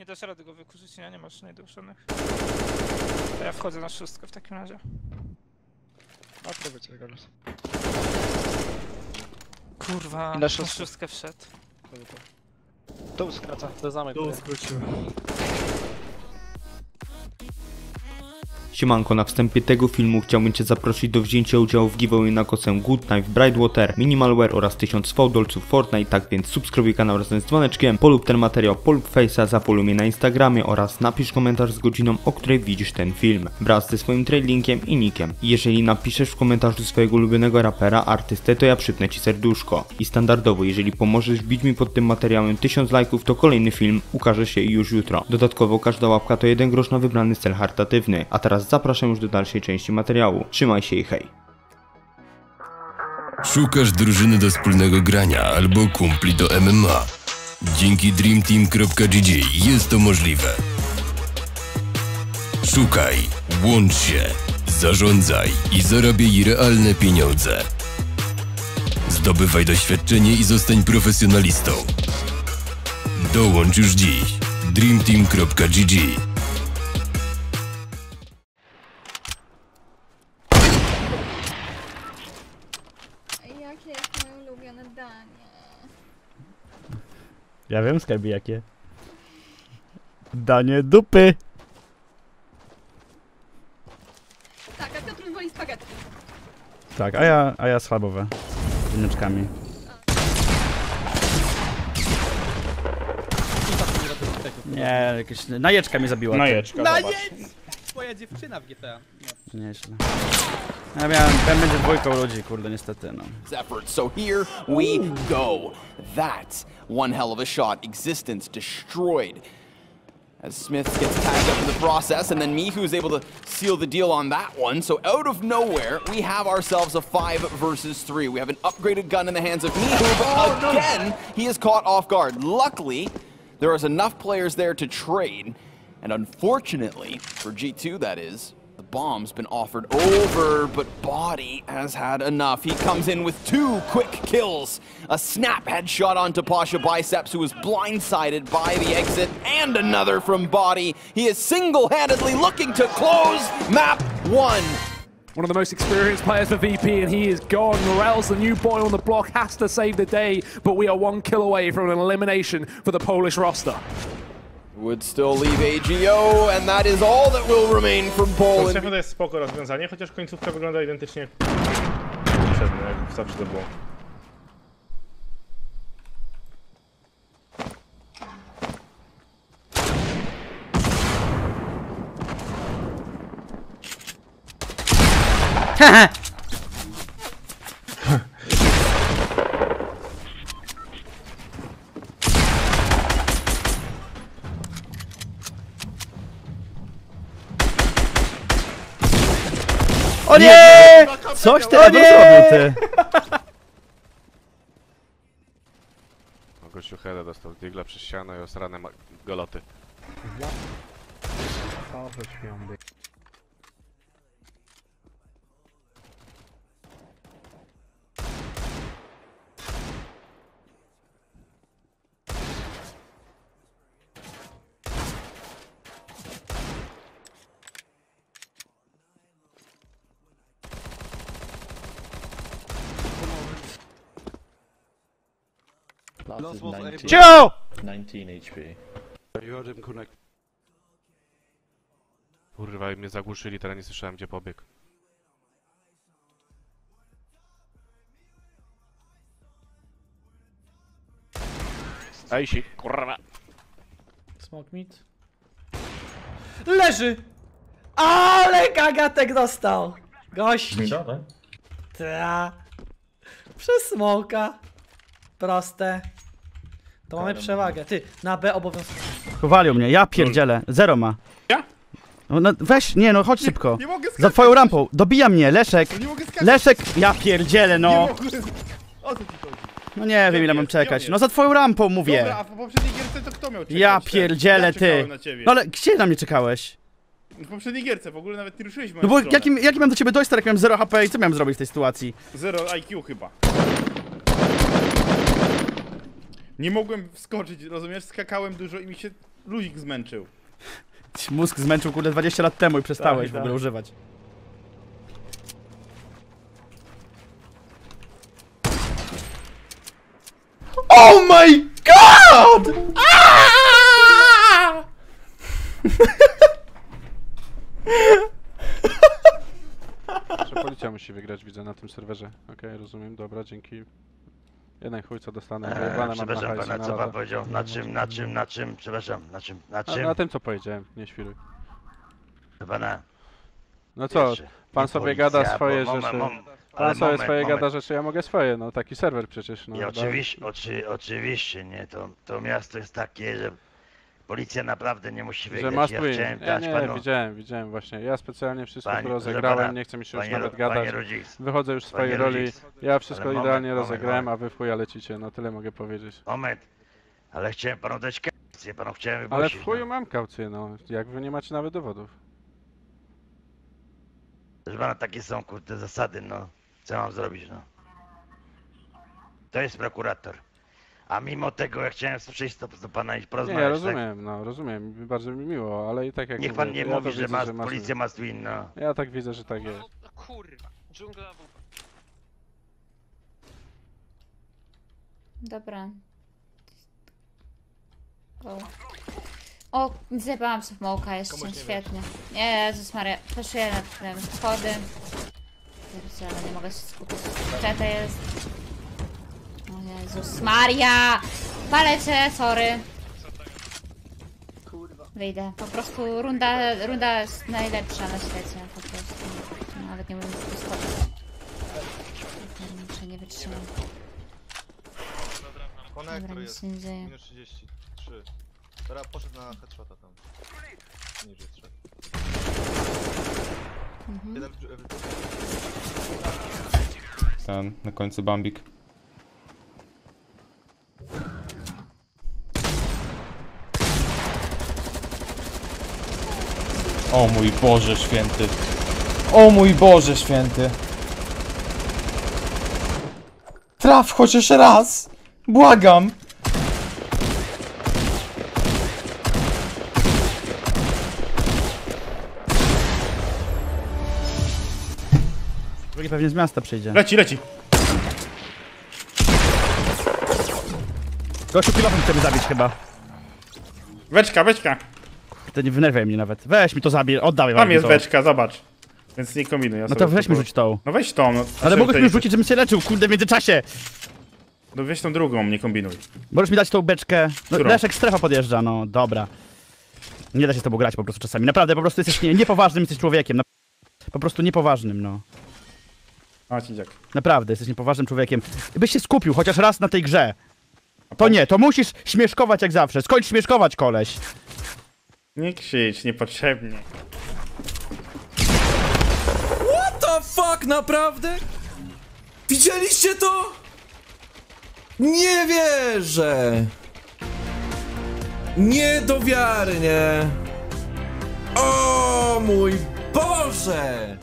Nie dasz rady go wykurzyć, nie? Nie masz najdłuższonych. To ja wchodzę na szóstkę w takim razie. A próbuję cię zagrać. Kurwa, I na na szóstkę. szóstkę wszedł. Tu skraca. To zamek. Tu skrócił. Siemanko, na wstępie tego filmu chciałbym Cię zaprosić do wzięcia udziału w giveaway na kosę Good Knife, Brightwater, Minimalware oraz 1000 fałdolców Fortnite, tak więc subskrybuj kanał razem z dzwoneczkiem, polub ten materiał, polub face'a, zapoluj mnie na Instagramie oraz napisz komentarz z godziną, o której widzisz ten film, wraz ze swoim tradelinkiem i nickiem. Jeżeli napiszesz w komentarzu swojego ulubionego rapera, artystę, to ja przypnę Ci serduszko. I standardowo, jeżeli pomożesz wbić mi pod tym materiałem 1000 lajków, to kolejny film ukaże się już jutro. Dodatkowo każda łapka to jeden grosz na wybrany cel charytatywny. A teraz zapraszam już do dalszej części materiału. Trzymaj się i hej. Szukasz drużyny do wspólnego grania albo kumpli do MMA. Dzięki dreamteam.gg jest to możliwe. Szukaj, łącz się, zarządzaj i zarabiaj realne pieniądze. Zdobywaj doświadczenie i zostań profesjonalistą. Dołącz już dziś. dreamteam.gg Jakie jest moje ulubione danie? Ja wiem skarbie jakie. Danie dupy. Tak, a Piotr woli spaghetti. Tak, a ja, a ja schabowe. Z ziemniaczkami. Nie, jakieś najeczka mnie zabiła. Najeczka, Na zobacz. Twoja dziewczyna w GTA. Nieźle. Ja miałem, miałem będzie dwójką ludzi, kurde, niestety, no. effort. So here we go. That's one hell of a shot. Existence destroyed. As Smith gets tagged up in the process, and then Mihu is able to seal the deal on that one. So out of nowhere, we have ourselves a five versus three. We have an upgraded gun in the hands of Mihu, but oh, again, he is caught off guard. Luckily, there is enough players there to trade, and unfortunately, for G2 that is, the bomb's been offered over, but Body has had enough. He comes in with two quick kills. A snap headshot onto Pasha Biceps, who was blindsided by the exit, and another from Body. He is single-handedly looking to close map one. One of the most experienced players for VP, and he is gone. Morel's the new boy on the block, has to save the day, but we are one kill away from an elimination for the Polish roster. Would still leave AGO, and that is all that will remain from Poland. To jest spoko rozwiązanie, chociaż końcówka wygląda identycznie jak poprzednio, jak zawsze to było. O nie! Coś ty zrobił, ty. No, Gościu Heda dostał digla przez ścianę i osrane ma- goloty. Cio! 19 HP. Kurwa, i mnie zagłuszyli, teraz nie słyszałem gdzie pobiegł. Ej, si, kurwa. Smoke meat. Leży! Ale gagatek dostał! Gość! Midole? Ta. Przez smoka. Proste. To mamy przewagę. Ty, na B obowiązkowo. Chowali mnie, ja pierdzielę. Zero ma. Ja? No, no, weź, nie no, chodź szybko. Nie mogę Za skakać! twoją rampą. Dobija mnie, Leszek. Nie mogę skakać! Leszek, ja pierdzielę, Nie no. mogę! O co ci chodzi? No nie wiem ile mam czekać. No za twoją rampą mówię. Dobra, a w poprzedniej gierce to kto miał czekać? Ja pierdzielę, ja ty. Na ciebie. No ale gdzie na mnie czekałeś? W poprzedniej gierce w ogóle nawet nie ruszyliśmy No bo jakim, jaki mam do ciebie dojść, jak miałem 0 HP i co miałem zrobić w tej sytuacji? Zero IQ chyba. Nie mogłem wskoczyć, rozumiesz? Skakałem dużo i mi się luzik zmęczył. Mózg zmęczył kurde 20 lat temu i przestałeś Tak, w ogóle tak. używać. Oh my god! Ah! Że policja musi wygrać, widzę na tym serwerze. Okej, rozumiem, dobra, dzięki. Jeden chuj co dostanę, Eee, mam na przepraszam pana, na co pan lata. powiedział? Na czym, na czym, na czym, przepraszam, na czym, na A, czym? na tym co powiedziałem, nie świruj. Proszę pana, No co, pan sobie policja, gada bo swoje moment, rzeczy. moment, Pan sobie moment, swoje moment. gada rzeczy, ja mogę swoje, no taki serwer przecież. No, I da- oczywiście, oczy, oczywiście, nie, to, to miasto jest takie, że policja naprawdę nie musi Że wygrać. masz ja chciałem Ja dać nie, panu... widziałem, widziałem właśnie. Ja specjalnie wszystko tu proszę rozegrałem, pana, nie chcę mi się już panie nawet gadać. Rodzic, Wychodzę już z swojej roli. Rodzic, Ja wszystko moment, idealnie moment, rozegrałem, a wy w chuja lecicie, no tyle mogę powiedzieć. Moment, ale chciałem panu dać kaucję, panu chciałem Ale wypuścić. w chuju mam kaucję, no. Jak wy nie macie nawet dowodów. Proszę pana, takie są kurde zasady, no. Co mam zrobić, no? To jest prokurator. A mimo tego ja chciałem przyjść do, do pana i Nie, porozmawiać, ja tak? rozumiem, no rozumiem, bardzo mi miło, ale i tak jak Niech pan mówię, nie ja mówi, że, widzę, ma, że masz- policja ma win, no. Ja tak widzę, że tak jest. Kurwa, dżungla Dobra. O. O, zjebałam sobie smoka jeszcze, świetnie. Nie, Jezus Maria, paszuję na tym schody. Nie mogę się skupić. To jest? Jezus Maria! Palę cię, sorry. Wyjdę. Po prostu runda, runda jest najlepsza na świecie. Po prostu. Nawet nie tego schodzić. Muszę nie wytrzymam. Konektor jest. nie dzieje. Minus 33. Teraz poszedł na headshota tam. Niżej strzał. Mhm. Jeden Ten, na końcu Bambik. O mój Boże święty. O mój Boże święty. Traf chociaż raz. Błagam. Drugi pewnie z miasta przyjdzie. Leci, leci. Gościu pilofem chcemy zabić chyba. Beczka, beczka. To nie wnerwiaj mnie nawet. Weź mi to zabij, oddawaj Tam jest to. beczka, zobacz. Więc nie kombinuj. Ja No to weź mi rzuć tą. No weź tą. No, Ale znaczy, mogłeś mi rzucić, żebym się leczył, kurde, w międzyczasie. No weź tą drugą, nie kombinuj. Możesz mi dać tą beczkę. No, Którą? Leszek strefa podjeżdża, no dobra. Nie da się z tobą grać po prostu czasami. Naprawdę, po prostu jesteś nie, niepoważnym jesteś człowiekiem. Po prostu niepoważnym, no. A, dziak. Naprawdę, jesteś niepoważnym człowiekiem. Byś się skupił chociaż raz na tej grze. To nie, to musisz śmieszkować jak zawsze. Skończ śmieszkować, koleś. Nie krzycz, niepotrzebnie. What the fuck, naprawdę? Widzieliście to? Nie wierzę! Nie do wiary, nie? O mój Boże!